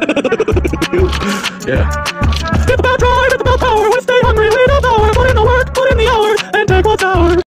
yeah.